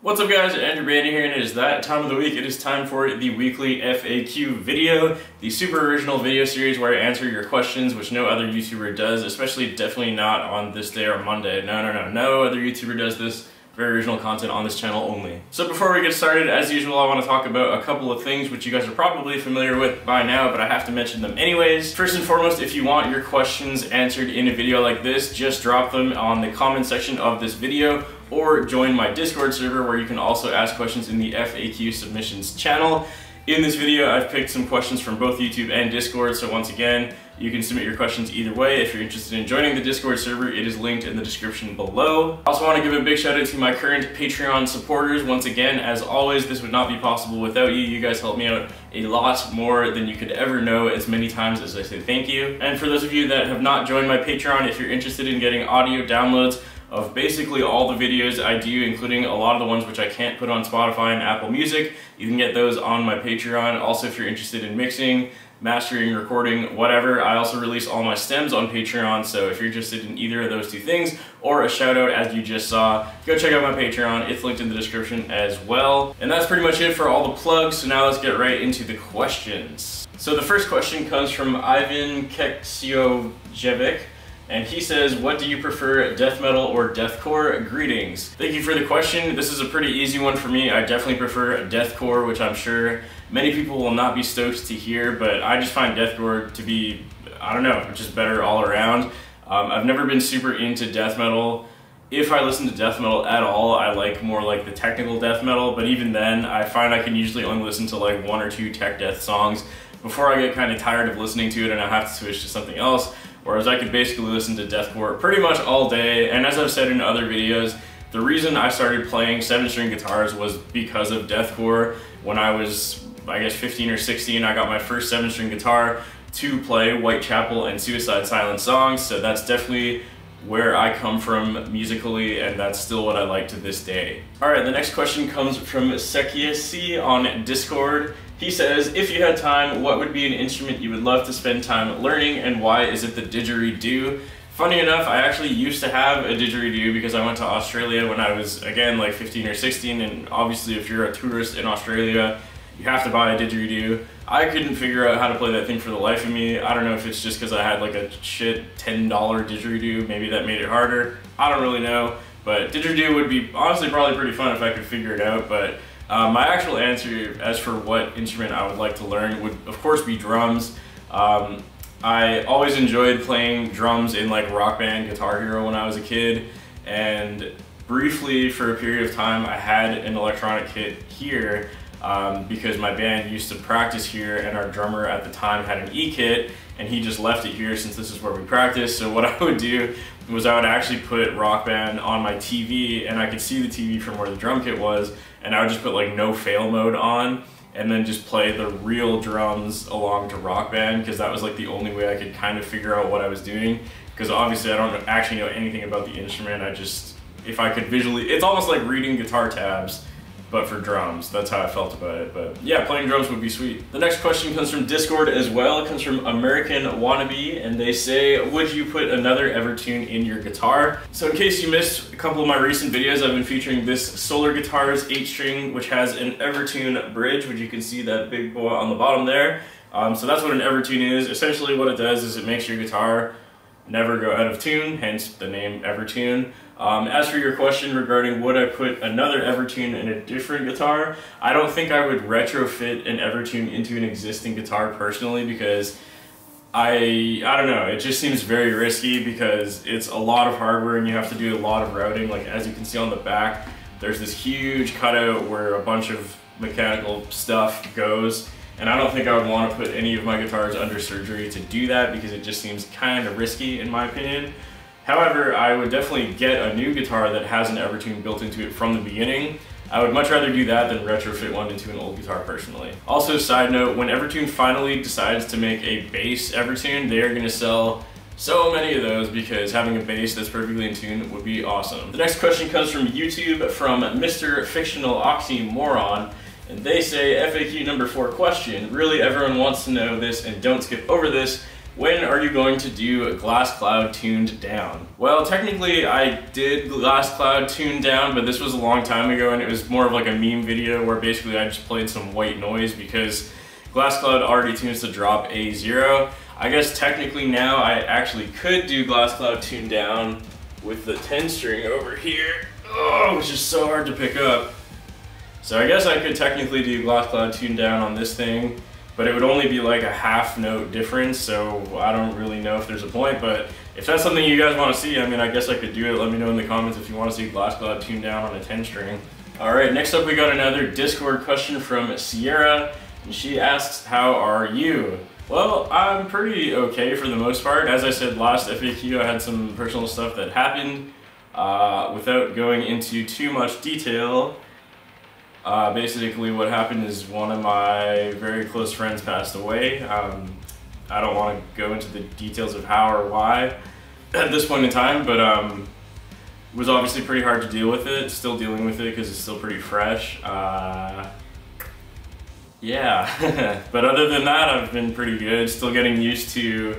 What's up guys, Andrew Baena here and it is that time of the week. It is time for the weekly FAQ video, the super original video series where I answer your questions, which no other YouTuber does, especially definitely not on this day or Monday. No, no, no, no other YouTuber does this. Very original content on this channel only. So before we get started, as usual, I want to talk about a couple of things which you guys are probably familiar with by now, but I have to mention them anyways. First and foremost, if you want your questions answered in a video like this, just drop them on the comment section of this video or join my Discord server where you can also ask questions in the FAQ submissions channel. In this video, I've picked some questions from both YouTube and Discord, so once again, you can submit your questions either way. If you're interested in joining the Discord server, it is linked in the description below. I also want to give a big shout out to my current Patreon supporters. Once again, as always, this would not be possible without you. You guys help me out a lot more than you could ever know as many times as I say thank you. And for those of you that have not joined my Patreon, if you're interested in getting audio downloads of basically all the videos I do, including a lot of the ones which I can't put on Spotify and Apple Music. You can get those on my Patreon. Also, if you're interested in mixing, mastering, recording, whatever, I also release all my stems on Patreon, so if you're interested in either of those two things, or a shout out as you just saw, go check out my Patreon. It's linked in the description as well. And that's pretty much it for all the plugs, so now let's get right into the questions. So the first question comes from Ivan Keksiojevik and he says, what do you prefer, death metal or deathcore? Greetings. Thank you for the question. This is a pretty easy one for me. I definitely prefer deathcore, which I'm sure many people will not be stoked to hear, but I just find deathcore to be, I don't know, just better all around. Um, I've never been super into death metal. If I listen to death metal at all, I like more like the technical death metal, but even then, I find I can usually only listen to like one or two tech death songs before I get kind of tired of listening to it and I have to switch to something else. Whereas I could basically listen to deathcore pretty much all day. And as I've said in other videos, the reason I started playing seven string guitars was because of deathcore. When I was, I guess 15 or 16, I got my first seven string guitar to play Whitechapel and Suicide Silence songs. So that's definitely where I come from musically, and that's still what I like to this day. All right, the next question comes from Sekiasi on Discord. He says, if you had time, what would be an instrument you would love to spend time learning, and why is it the didgeridoo? Funny enough, I actually used to have a didgeridoo because I went to Australia when I was, again, like 15 or 16, and obviously if you're a tourist in Australia, you have to buy a didgeridoo. I couldn't figure out how to play that thing for the life of me. I don't know if it's just because I had like a shit $10 didgeridoo, maybe that made it harder. I don't really know, but didgeridoo would be honestly probably pretty fun if I could figure it out, but uh, my actual answer as for what instrument I would like to learn would of course be drums. Um, I always enjoyed playing drums in like Rock Band, Guitar Hero when I was a kid, and briefly for a period of time I had an electronic kit here um, because my band used to practice here and our drummer at the time had an E-kit and he just left it here since this is where we practice. So what I would do was I would actually put Rock Band on my TV and I could see the TV from where the drum kit was and I would just put like no fail mode on and then just play the real drums along to Rock Band because that was like the only way I could kind of figure out what I was doing because obviously I don't actually know anything about the instrument. I just, if I could visually, it's almost like reading guitar tabs but for drums. That's how I felt about it. But yeah, playing drums would be sweet. The next question comes from Discord as well. It comes from American Wannabe, and they say, would you put another Evertune in your guitar? So in case you missed a couple of my recent videos, I've been featuring this Solar Guitars 8-string, which has an Evertune bridge, which you can see that big boy on the bottom there. Um, so that's what an Evertune is. Essentially what it does is it makes your guitar never go out of tune, hence the name Evertune. Um, as for your question regarding would I put another Evertune in a different guitar, I don't think I would retrofit an Evertune into an existing guitar personally because I I don't know, it just seems very risky because it's a lot of hardware and you have to do a lot of routing. Like as you can see on the back, there's this huge cutout where a bunch of mechanical stuff goes and I don't think I would want to put any of my guitars under surgery to do that because it just seems kind of risky in my opinion. However, I would definitely get a new guitar that has an Evertune built into it from the beginning. I would much rather do that than retrofit one into an old guitar personally. Also, side note, when Evertune finally decides to make a bass Evertune, they are going to sell so many of those because having a bass that's perfectly in tune would be awesome. The next question comes from YouTube from Mr. Fictional Oxymoron. And they say, FAQ number four question, really everyone wants to know this and don't skip over this. When are you going to do Glass Cloud tuned down? Well, technically I did Glass Cloud tuned down, but this was a long time ago and it was more of like a meme video where basically I just played some white noise because Glass Cloud already tunes to drop A0. I guess technically now I actually could do Glass Cloud tuned down with the 10 string over here, oh, which is so hard to pick up. So I guess I could technically do Glass Cloud tuned down on this thing, but it would only be like a half note difference, so I don't really know if there's a point, but if that's something you guys want to see, I mean, I guess I could do it. Let me know in the comments if you want to see Glass Cloud tuned down on a 10 string. All right, next up we got another Discord question from Sierra, and she asks, how are you? Well, I'm pretty okay for the most part. As I said last FAQ, I had some personal stuff that happened. Uh, without going into too much detail, uh, basically, what happened is one of my very close friends passed away. Um, I don't want to go into the details of how or why at this point in time, but um, it was obviously pretty hard to deal with it. Still dealing with it because it's still pretty fresh. Uh, yeah, but other than that, I've been pretty good. Still getting used to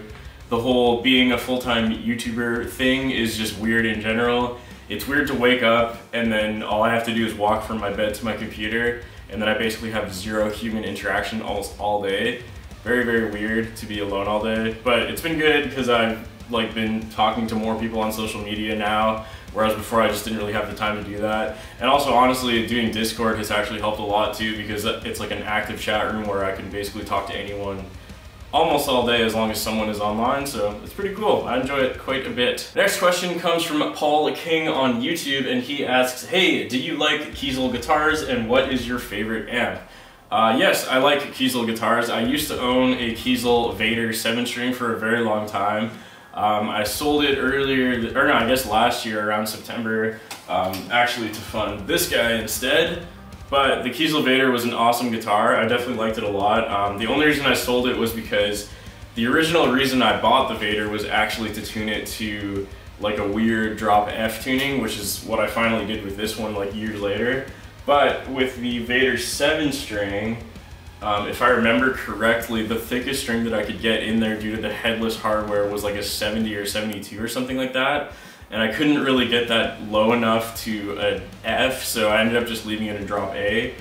the whole being a full-time YouTuber thing is just weird in general it's weird to wake up and then all I have to do is walk from my bed to my computer and then I basically have zero human interaction almost all day. Very, very weird to be alone all day, but it's been good because I've like been talking to more people on social media now, whereas before I just didn't really have the time to do that. And also, honestly, doing Discord has actually helped a lot too because it's like an active chat room where I can basically talk to anyone almost all day as long as someone is online, so it's pretty cool. I enjoy it quite a bit. Next question comes from Paul King on YouTube, and he asks, Hey, do you like Kiesel guitars, and what is your favorite amp? Uh, yes, I like Kiesel guitars. I used to own a Kiesel Vader 7-string for a very long time. Um, I sold it earlier, or no, I guess last year around September, um, actually to fund this guy instead. But the Kiesel Vader was an awesome guitar. I definitely liked it a lot. Um, the only reason I sold it was because the original reason I bought the Vader was actually to tune it to like a weird drop F tuning, which is what I finally did with this one like years later. But with the Vader 7 string, um, if I remember correctly, the thickest string that I could get in there due to the headless hardware was like a 70 or 72 or something like that and I couldn't really get that low enough to an F, so I ended up just leaving it in drop A.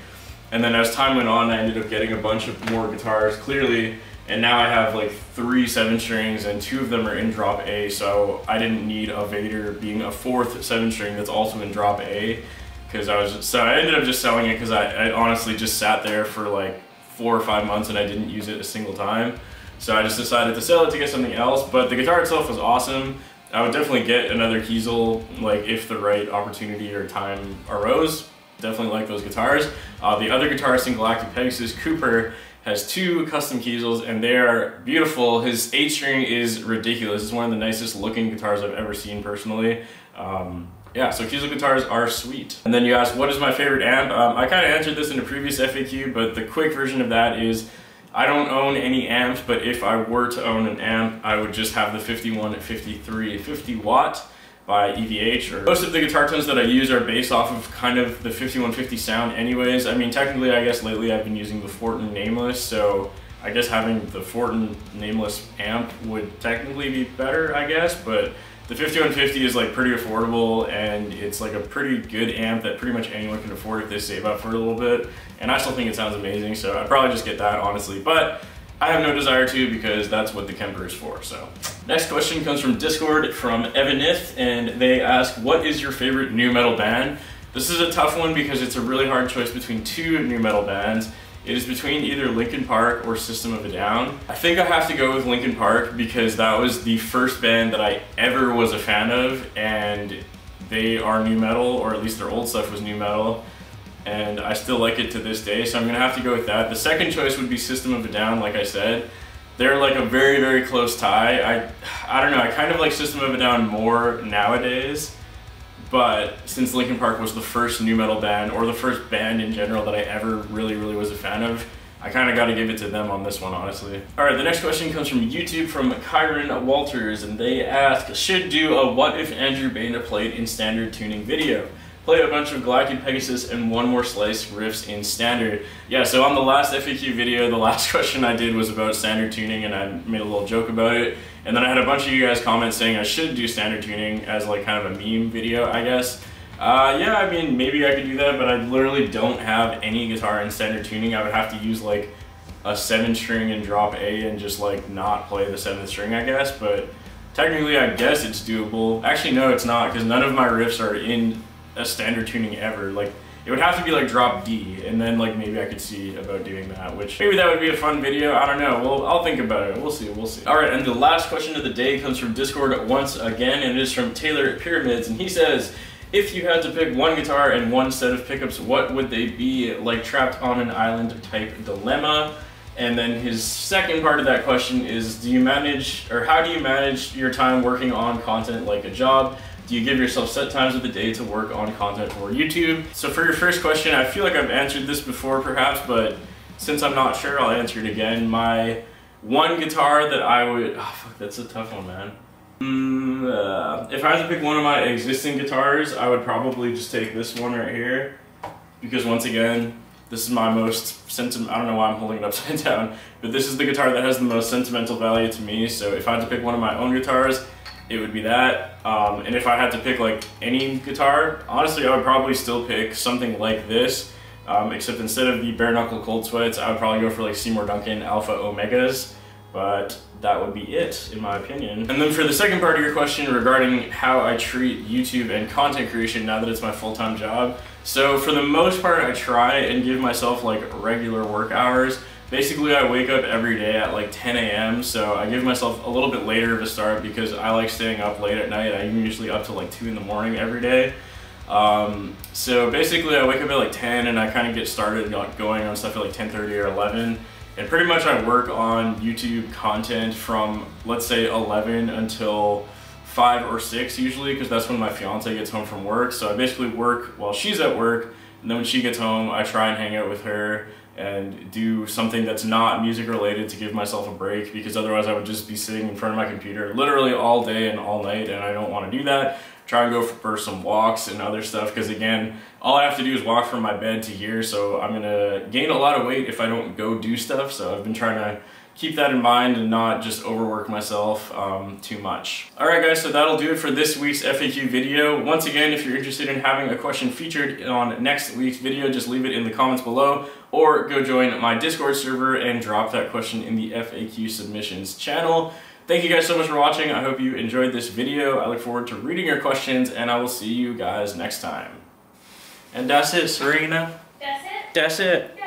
And then as time went on, I ended up getting a bunch of more guitars, clearly, and now I have like three seven strings and two of them are in drop A, so I didn't need a Vader being a fourth seven string that's also in drop A, because I was, so I ended up just selling it because I, I honestly just sat there for like four or five months and I didn't use it a single time. So I just decided to sell it to get something else, but the guitar itself was awesome. I would definitely get another Kiesel, like if the right opportunity or time arose. Definitely like those guitars. Uh, the other guitarist in Galactic Pegasus, Cooper, has two custom Kiesels and they are beautiful. His eight string is ridiculous. It's one of the nicest looking guitars I've ever seen personally. Um, yeah, so Kiesel guitars are sweet. And then you ask, what is my favorite amp? Um, I kind of answered this in a previous FAQ, but the quick version of that is I don't own any amps, but if I were to own an amp, I would just have the 5153 50 watt by EVH. Or most of the guitar tones that I use are based off of kind of the 5150 sound anyways. I mean, technically, I guess lately I've been using the Fortin Nameless, so I guess having the Fortin Nameless amp would technically be better, I guess, but the 5150 is like pretty affordable and it's like a pretty good amp that pretty much anyone can afford if they save up for a little bit. And I still think it sounds amazing, so I'd probably just get that, honestly. But I have no desire to because that's what the Kemper is for, so. Next question comes from Discord from Evanith, and they ask, what is your favorite nu metal band? This is a tough one because it's a really hard choice between two nu metal bands. It is between either Linkin Park or System of a Down. I think I have to go with Linkin Park because that was the first band that I ever was a fan of and they are nu metal, or at least their old stuff was nu metal and I still like it to this day, so I'm gonna have to go with that. The second choice would be System of a Down, like I said. They're like a very, very close tie. I, I don't know, I kind of like System of a Down more nowadays, but since Linkin Park was the first nu metal band, or the first band in general that I ever really, really was a fan of, I kind of got to give it to them on this one, honestly. All right, the next question comes from YouTube from Kyron Walters, and they ask, should do a what if Andrew Baena played in standard tuning video? play a bunch of Galactic Pegasus and one more slice riffs in standard. Yeah, so on the last FAQ video, the last question I did was about standard tuning and I made a little joke about it. And then I had a bunch of you guys comment saying I should do standard tuning as like kind of a meme video, I guess. Uh, yeah, I mean, maybe I could do that, but I literally don't have any guitar in standard tuning. I would have to use like a seven string and drop A and just like not play the seventh string, I guess. But technically, I guess it's doable. Actually, no, it's not because none of my riffs are in a standard tuning ever. Like, it would have to be like drop D, and then like maybe I could see about doing that, which maybe that would be a fun video. I don't know. Well, I'll think about it. We'll see. We'll see. All right, and the last question of the day comes from Discord once again, and it is from Taylor Pyramids, and he says. If you had to pick one guitar and one set of pickups, what would they be? Like trapped on an island type dilemma. And then his second part of that question is do you manage or how do you manage your time working on content like a job? Do you give yourself set times of the day to work on content for YouTube? So for your first question, I feel like I've answered this before perhaps, but since I'm not sure, I'll answer it again. My one guitar that I would, oh fuck, that's a tough one, man. Mm, uh, if I had to pick one of my existing guitars, I would probably just take this one right here. Because once again, this is my most sentiment, I don't know why I'm holding it upside down, but this is the guitar that has the most sentimental value to me. So if I had to pick one of my own guitars, it would be that. Um, and if I had to pick like any guitar, honestly, I would probably still pick something like this. Um, except instead of the bare knuckle cold sweats, I would probably go for like Seymour Duncan Alpha Omegas. But that would be it, in my opinion. And then for the second part of your question regarding how I treat YouTube and content creation now that it's my full-time job. So for the most part, I try and give myself like regular work hours. Basically, I wake up every day at like 10 a.m. So I give myself a little bit later of a start because I like staying up late at night. I'm usually up to like 2 in the morning every day. Um, so basically, I wake up at like 10 and I kind of get started going on stuff at like 10.30 or 11. And pretty much I work on YouTube content from, let's say, 11 until 5 or 6 usually, because that's when my fiance gets home from work. So I basically work while she's at work, and then when she gets home, I try and hang out with her and do something that's not music related to give myself a break because otherwise I would just be sitting in front of my computer literally all day and all night and I don't want to do that. Try and go for some walks and other stuff because again all I have to do is walk from my bed to here so I'm gonna gain a lot of weight if I don't go do stuff so I've been trying to keep that in mind and not just overwork myself um, too much. Alright guys, so that'll do it for this week's FAQ video. Once again, if you're interested in having a question featured on next week's video, just leave it in the comments below or go join my Discord server and drop that question in the FAQ submissions channel. Thank you guys so much for watching. I hope you enjoyed this video. I look forward to reading your questions and I will see you guys next time. And that's it, Serena. That's it? That's it.